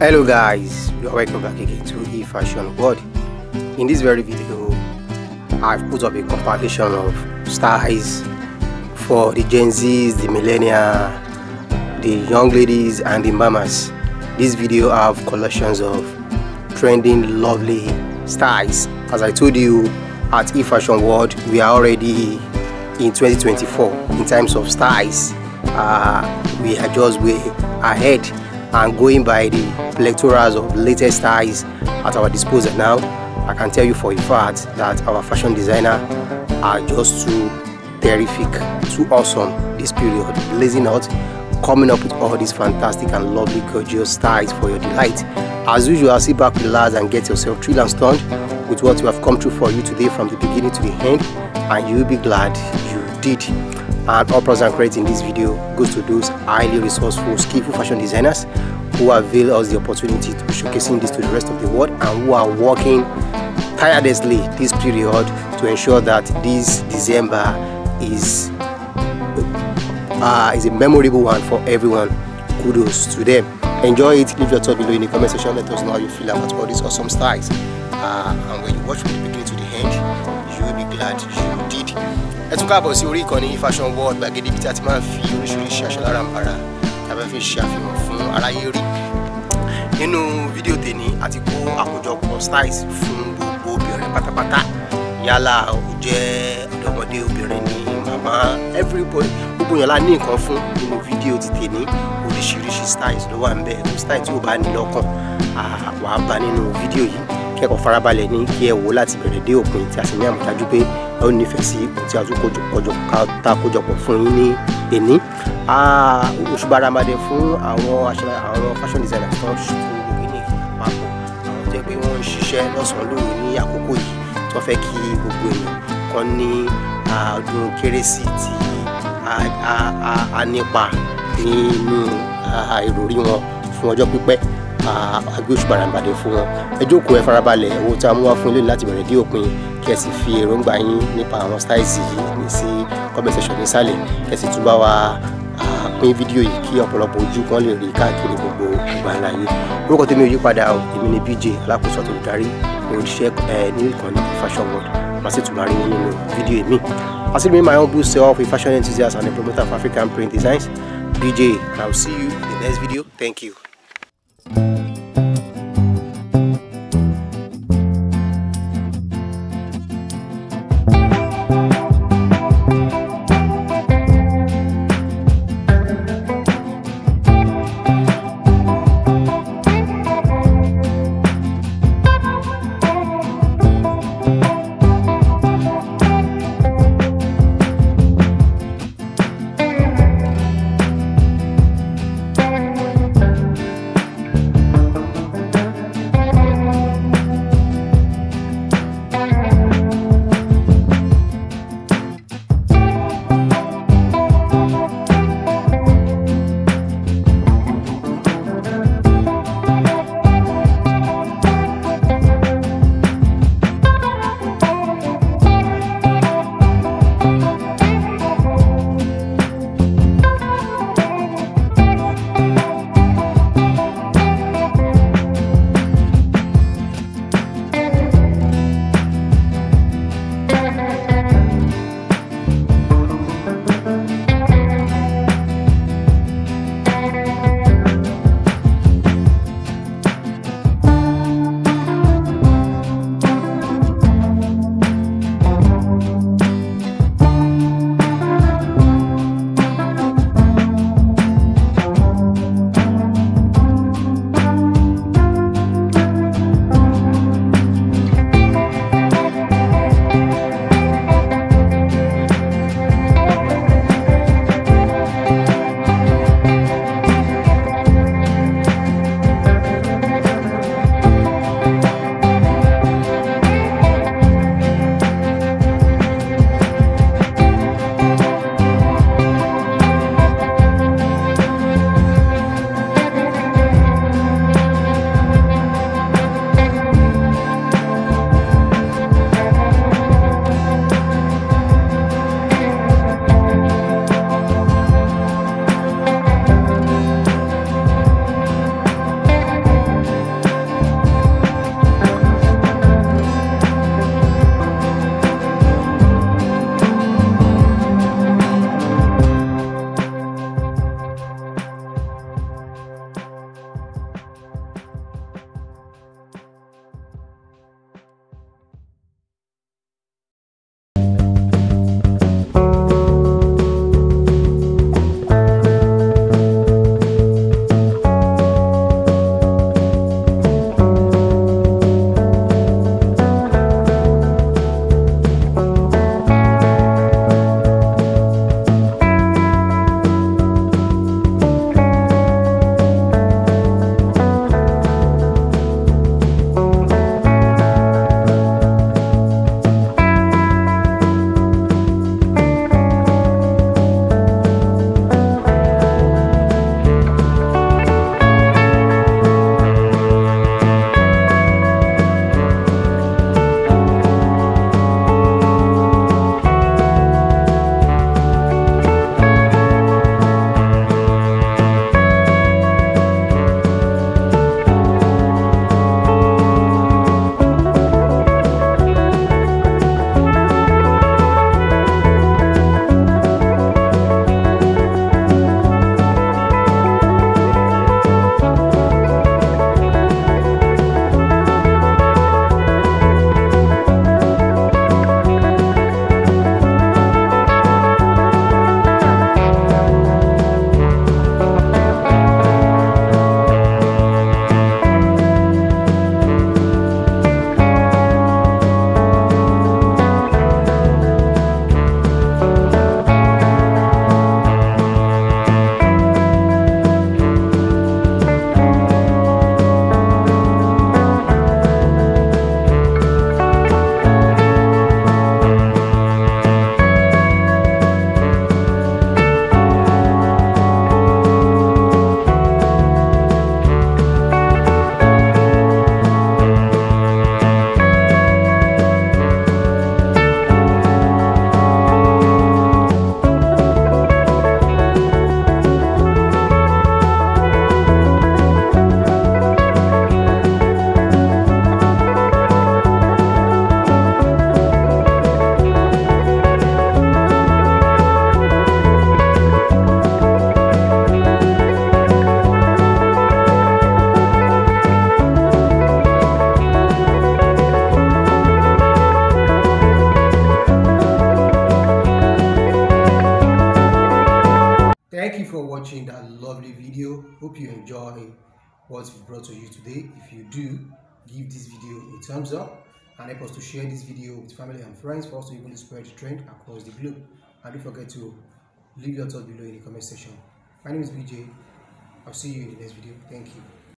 hello guys. You are welcome back again to e-fashion world. In this very video i've put up a compilation of styles for the gen z's the millennial the young ladies and the mamas. This video have collections of trending lovely styles. As i told you at e-fashion world we are already in 2024 in terms of styles. Uh, we are just way ahead and going by the plethora of latest styles at our disposal now i can tell you for a fact that our fashion designer are just too terrific too awesome this period. Blazing out coming up with all these fantastic and lovely gorgeous styles for your delight. As usual sit back relax and get yourself thrilled and stunned with what we have come through for you today from the beginning to the end and you'll be glad you did and all praise and credit in this video goes to those highly resourceful skillful fashion designers who avail us the opportunity to showcasing this to the rest of the world and who are working tirelessly this period to ensure that this december is uh, is a memorable one for everyone. Kudos to them. Enjoy it. Leave your thought below in the comment section. Let us know how you feel about all these awesome styles. Uh, and when you watch from the beginning to the end you will be glad you did ẹ tún káàbọ̀ sí orí ìkànnì fashion world gbàgede ibi tí a ti máa ń fi oríṣiríṣi aṣọ lára ń bara a bá fi ṣe àfihàn fún aráyé rí. Nínú fídíò tèmi àti kó àkójọpọ̀ styles fún gbogbo obìnrin pátápátá. Yálà ó jẹ́ ọ̀dọ́mọdé obìnrin ní màmá everybody. Gbogbo yẹn la ní nǹkan fún nínú fídíò ti tèmi. Oríṣiríṣi styles ló wà ń bẹ. Style tí ó bá ní lọ́kàn wà á bá nínú fídíò yìí. Kẹ́kọ̀ọ́ farabalẹ̀ ní kí ẹ wò láti bẹ̀rẹ̀ dé òpin tí a sì ní àmọ̀dájú pé ó nífẹ̀ẹ́ sí ohun tí a tún ta kójọpọ̀ fún yín ní èní. Òṣùbà ramadẹ fún àwọn àwọn fashion designers tó ń ṣùkú òkìní papọ̀. Àwọn jẹ́ pé wọ́n ń ṣiṣẹ́ lọ́sàn-án lóru ní àkókò yìí tó fẹ́ kí gbogbo èèyàn kan ní ọdún kérésì tí a nípa nínú ìròrí wọn fún ọjọ́ pípẹ́ àgbé òṣùbà ramadẹ fún wọn. Ẹ jókòó ẹ farabalẹ̀. Owó tá a mú wá fún ilé láti bẹ̀rẹ̀ dé òpin. Kí ẹ sì fi èròǹgbà yín nípa àwọn styles yìí ní sí comment section nísàlẹ̀. Kí ẹ sì tún bá wa pín fídíò yìí kí ọ̀pọ̀lọpọ̀ ojú kan lè rí káàkiri gbogbo àgbáńlá yìí orúkọ tèmi ò yí padà o. Èmi ni BJ alákòóso àti olùdarí òṣìṣẹ́ ní ìkànnì fashion world. Màá sì tún máa rí nínú fídíò mi still remain my humble self a fashion enthusiast and a promoter of African print designs. BJ and I will see you in the next video. Thank you. What we've brought to you today. If you do, give this video a thumbs up and help us to share this video with family and friends for us to even spread the trend across the globe. And don't forget to leave your thoughts below in the comment section. My name is BJ. I'll see you in the next video. Thank you.